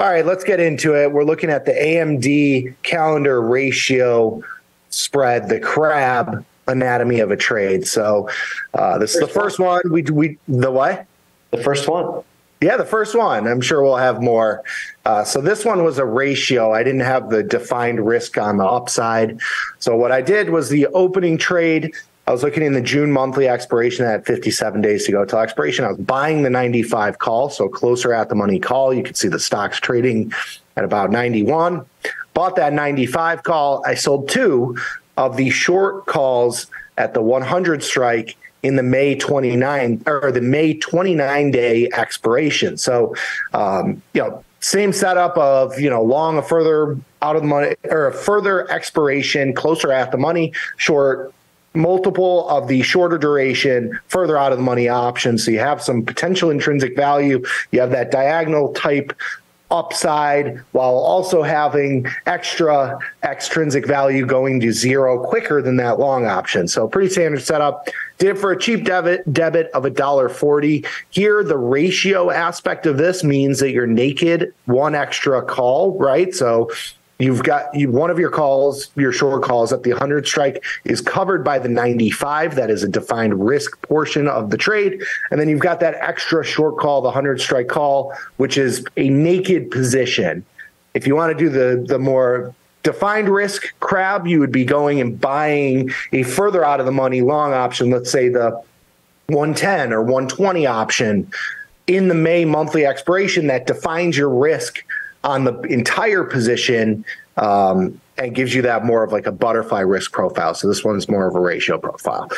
All right, let's get into it. We're looking at the AMD calendar ratio spread, the crab anatomy of a trade. So uh, this is the first one. We we the what? The first one. Yeah, the first one. I'm sure we'll have more. Uh, so this one was a ratio. I didn't have the defined risk on the upside. So what I did was the opening trade. I was looking in the June monthly expiration at 57 days to go till expiration. I was buying the 95 call, so closer at the money call. You can see the stocks trading at about 91. Bought that 95 call. I sold two of the short calls at the 100 strike in the May 29 or the May 29 day expiration. So, um, you know, same setup of, you know, long a further out of the money or a further expiration, closer at the money, short multiple of the shorter duration, further out of the money options. So you have some potential intrinsic value. You have that diagonal type upside while also having extra extrinsic value going to zero quicker than that long option. So pretty standard setup. Did it for a cheap debit debit of a dollar forty. Here, the ratio aspect of this means that you're naked one extra call, right? So You've got you, one of your calls, your short calls at the 100 strike is covered by the 95. That is a defined risk portion of the trade. And then you've got that extra short call, the 100 strike call, which is a naked position. If you want to do the, the more defined risk crab, you would be going and buying a further out of the money long option, let's say the 110 or 120 option in the May monthly expiration that defines your risk on the entire position um, and gives you that more of like a butterfly risk profile. So this one's more of a ratio profile.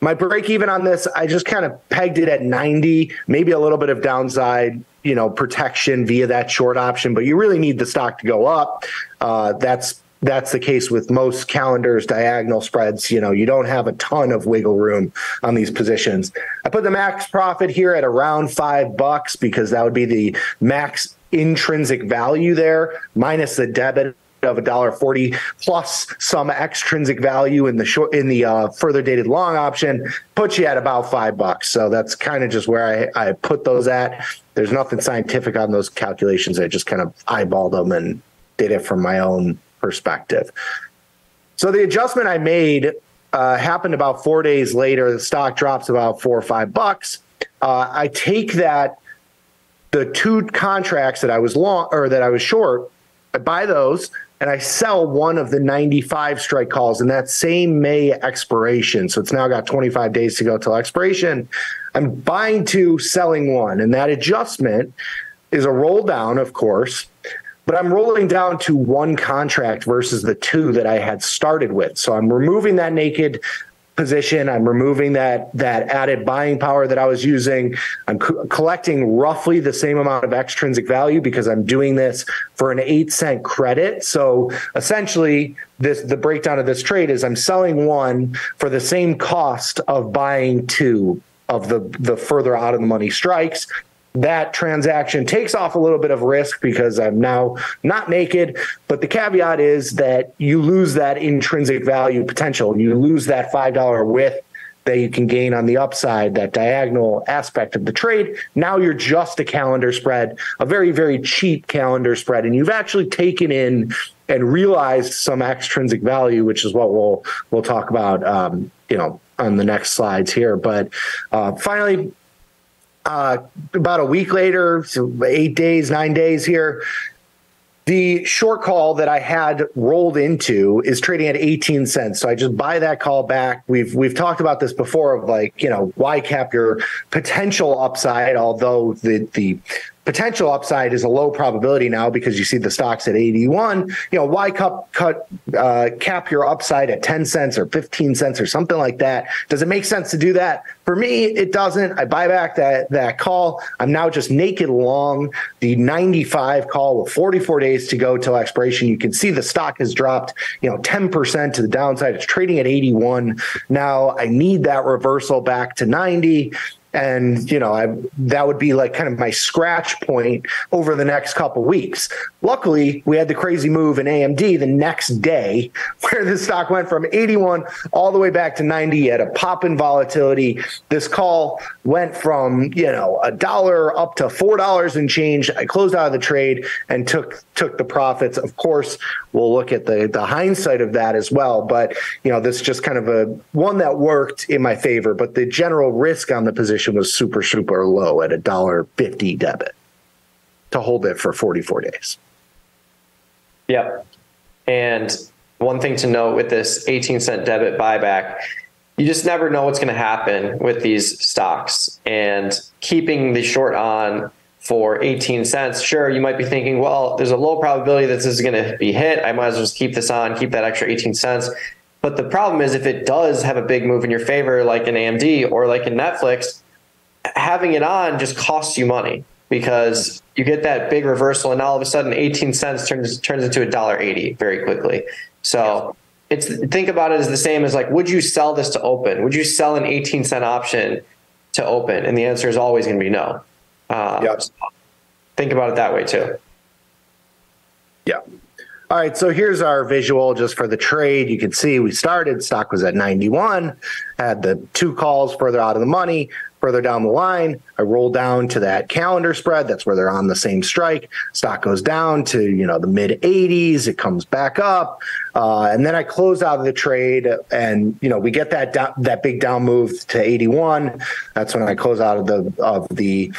My break even on this, I just kind of pegged it at 90, maybe a little bit of downside, you know, protection via that short option, but you really need the stock to go up. Uh, that's that's the case with most calendars, diagonal spreads. You know, you don't have a ton of wiggle room on these positions. I put the max profit here at around five bucks because that would be the max intrinsic value there minus the debit of a dollar forty plus some extrinsic value in the short in the uh, further dated long option puts you at about five bucks. So that's kind of just where I, I put those at. There's nothing scientific on those calculations. I just kind of eyeballed them and did it from my own perspective. So the adjustment I made uh, happened about four days later. The stock drops about four or five bucks. Uh, I take that the two contracts that I was long or that I was short, I buy those and I sell one of the 95 strike calls in that same May expiration. So it's now got 25 days to go till expiration. I'm buying two, selling one. And that adjustment is a roll down, of course, but I'm rolling down to one contract versus the two that I had started with. So I'm removing that naked position. I'm removing that that added buying power that I was using. I'm co- collecting roughly the same amount of extrinsic value because I'm doing this for an eight cent credit. So essentially, this the breakdown of this trade is I'm selling one for the same cost of buying two of the the further out of the money strikes that transaction takes off a little bit of risk because I'm now not naked. But the caveat is that you lose that intrinsic value potential. You lose that $5 width that you can gain on the upside, that diagonal aspect of the trade. Now you're just a calendar spread, a very, very cheap calendar spread. And you've actually taken in and realized some extrinsic value, which is what we'll we'll talk about um, you know, on the next slides here. But uh, finally, uh, about a week later, so eight days, nine days here, the short call that I had rolled into is trading at 18 cents. So I just buy that call back. We've we've talked about this before of like, you know, why cap your potential upside, although the the potential upside is a low probability now because you see the stocks at 81. You know, why cut, cut uh, cap your upside at 10 cents or 15 cents or something like that? Does it make sense to do that? For me, it doesn't. I buy back that that call. I'm now just naked long the 95 call with 44 days to go till expiration. You can see the stock has dropped, you know, 10% to the downside. It's trading at 81. Now I need that reversal back to 90 and you know I that would be like kind of my scratch point over the next couple weeks. Luckily, we had the crazy move in AMD the next day where the stock went from 81 all the way back to 90 at a pop in volatility. This call went from, you know, a dollar up to four dollars and change. I closed out of the trade and took took the profits. Of course, we'll look at the the hindsight of that as well. But you know, this is just kind of a one that worked in my favor. But the general risk on the position was super, super low at a dollar fifty debit to hold it for 44 days. Yep. And one thing to note with this 18 cent debit buyback, you just never know what's going to happen with these stocks. And keeping the short on for 18 cents, sure, you might be thinking, well, there's a low probability that this is going to be hit. I might as well just keep this on, keep that extra 18 cents. But the problem is, if it does have a big move in your favor, like an AMD or like in Netflix, having it on just costs you money because you get that big reversal, and all of a sudden, 18 cents turns turns into a dollar 80 very quickly. So it's think about it as the same as like, would you sell this to open? Would you sell an 18 cent option to open? And the answer is always going to be no. Uh, yep. So think about it that way too. Yeah. All right, so here's our visual just for the trade. You can see we started, stock was at 91, had the two calls further out of the money, further down the line. I roll down to that calendar spread. That's where they're on the same strike. Stock goes down to, you know, the mid 80s. It comes back up. Uh, and then I close out of the trade and, you know, we get that, that big down move to 81. That's when I close out of the, of the,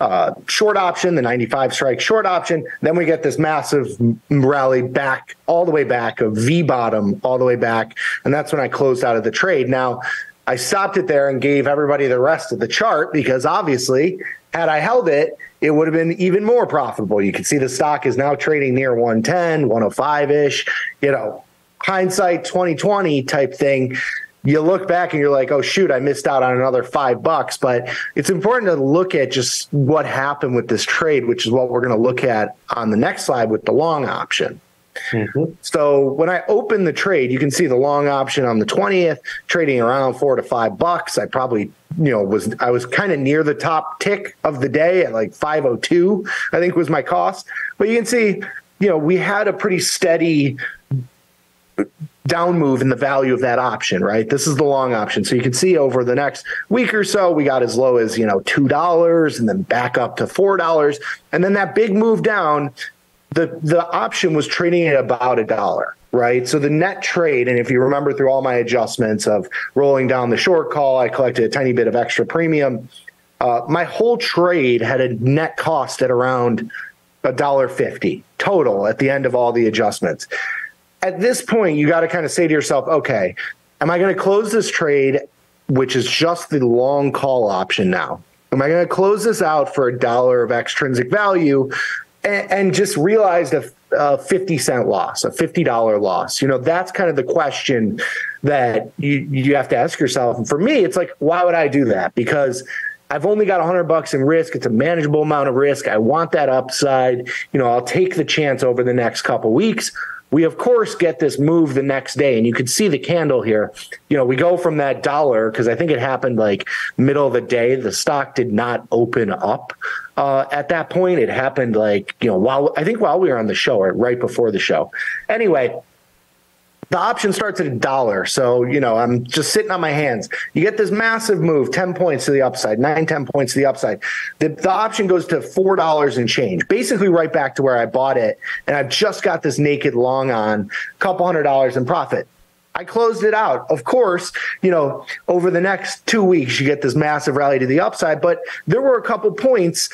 uh, short option, the 95 strike short option. Then we get this massive rally back, all the way back, a V bottom, all the way back. And that's when I closed out of the trade. Now, I stopped it there and gave everybody the rest of the chart because obviously, had I held it, it would have been even more profitable. You can see the stock is now trading near 110, 105 ish, you know, hindsight 2020 type thing you look back and you're like, oh shoot, I missed out on another five bucks. But it's important to look at just what happened with this trade, which is what we're going to look at on the next slide with the long option. Mm-hmm. So when I open the trade, you can see the long option on the 20th trading around four to five bucks. I probably, you know, was I was kind of near the top tick of the day at like 502, I think was my cost. But you can see, you know, we had a pretty steady down move in the value of that option, right? This is the long option. So you can see over the next week or so, we got as low as, you know, $2 and then back up to $4. And then that big move down, the, the option was trading at about a dollar. Right. So the net trade, and if you remember through all my adjustments of rolling down the short call, I collected a tiny bit of extra premium. Uh, my whole trade had a net cost at around a dollar fifty total at the end of all the adjustments at this point, you got to kind of say to yourself, okay, am I going to close this trade, which is just the long call option now? Am I going to close this out for a dollar of extrinsic value and, and just realize a, a 50 cent loss, a $50 loss? You know, that's kind of the question that you, you have to ask yourself. And for me, it's like, why would I do that? Because I've only got 100 bucks in risk. It's a manageable amount of risk. I want that upside. You know, I'll take the chance over the next couple weeks. We of course get this move the next day, and you can see the candle here. You know, we go from that dollar because I think it happened like middle of the day. The stock did not open up uh, at that point. It happened like you know while I think while we were on the show or right before the show. Anyway, the option starts at a dollar. So, you know, I'm just sitting on my hands. You get this massive move, 10 points to the upside, nine, 10 points to the upside. The, the option goes to $4 and change, basically right back to where I bought it. And I've just got this naked long on, a couple hundred dollars in profit. I closed it out. Of course, you know, over the next two weeks, you get this massive rally to the upside, but there were a couple points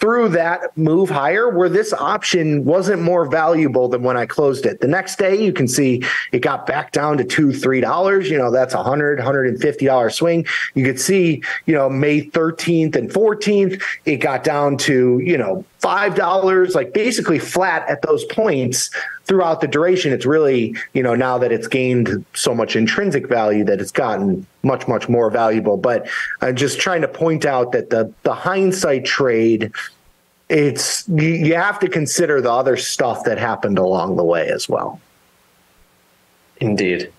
through that move higher where this option wasn't more valuable than when I closed it. The next day, you can see it got back down to two, three dollars. You know, that's a hundred, hundred and fifty dollar swing. You could see, you know, May 13th and 14th, it got down to, you know, five dollars, like basically flat at those points throughout the duration. It's really, you know, now that it's gained so much intrinsic value that it's gotten much, much more valuable. But I'm just trying to point out that the the hindsight trade, it's you, you have to consider the other stuff that happened along the way as well. Indeed.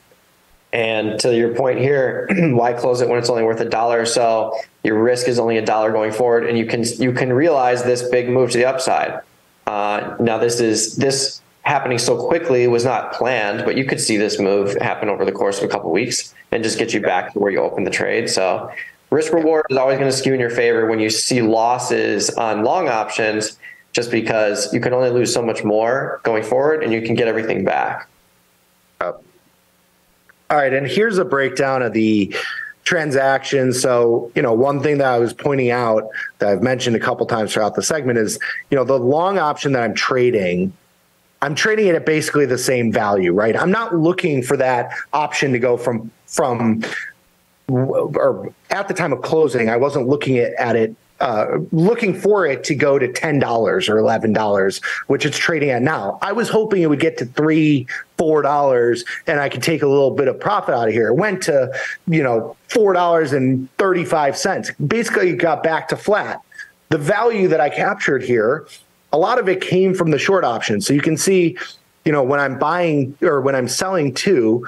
And to your point here, why close it when it's only worth a dollar or so? Your risk is only a dollar going forward, and you can you can realize this big move to the upside. Uh, now this is this happening so quickly was not planned, but you could see this move happen over the course of a couple weeks and just get you back to where you open the trade. So risk reward is always going to skew in your favor when you see losses on long options, just because you can only lose so much more going forward, and you can get everything back. All right, and here's a breakdown of the transactions. So, you know, one thing that I was pointing out that I've mentioned a couple times throughout the segment is, you know, the long option that I'm trading, I'm trading it at basically the same value, right? I'm not looking for that option to go from from or at the time of closing, I wasn't looking at, at it uh, looking for it to go to ten dollars or eleven dollars, which it's trading at now. I was hoping it would get to three, four dollars, and I could take a little bit of profit out of here. It went to, you know, four dollars and thirty five cents. Basically, got back to flat. The value that I captured here, a lot of it came from the short option. So you can see, you know, when I'm buying or when I'm selling two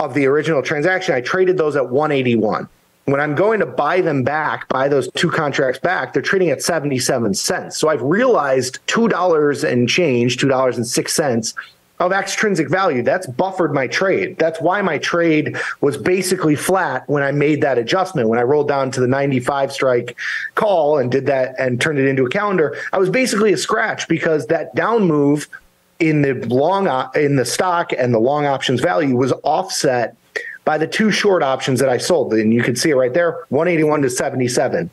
of the original transaction, I traded those at 181 when I'm going to buy them back, buy those two contracts back, they're trading at 77 cents. So I've realized $2 and change, $2.06 of extrinsic value. That's buffered my trade. That's why my trade was basically flat when I made that adjustment. When I rolled down to the 95 strike call and did that and turned it into a calendar, I was basically a scratch because that down move in the long in the stock and the long options value was offset by the two short options that I sold. And you can see it right there 181 to 77.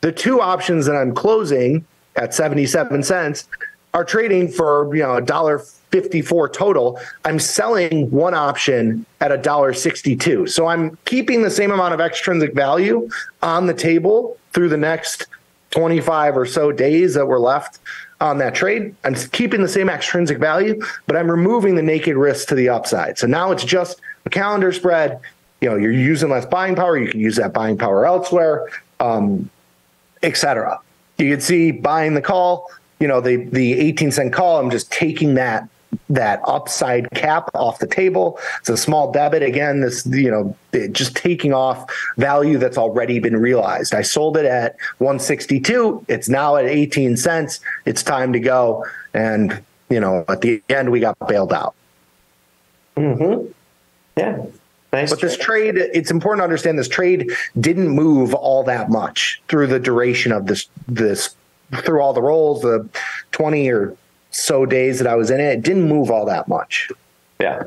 The two options that I'm closing at 77 cents are trading for, you know, a dollar 54 total. I'm selling one option at a dollar 62. So I'm keeping the same amount of extrinsic value on the table through the next 25 or so days that were left on that trade. I'm keeping the same extrinsic value, but I'm removing the naked risk to the upside. So now it's just calendar spread. You know, you're using less buying power. You can use that buying power elsewhere, um, etc. You can see buying the call. You know, the the 18 cent call. I'm just taking that that upside cap off the table. It's a small debit. Again, this, you know, just taking off value that's already been realized. I sold it at 162. It's now at 18 cents. It's time to go. And, you know, at the end, we got bailed out. Mm-hmm. Yeah. Nice but this trade, it's important to understand this trade didn't move all that much through the duration of this, this, through all the rolls, the 20 or so days that I was in it, it didn't move all that much. Yeah.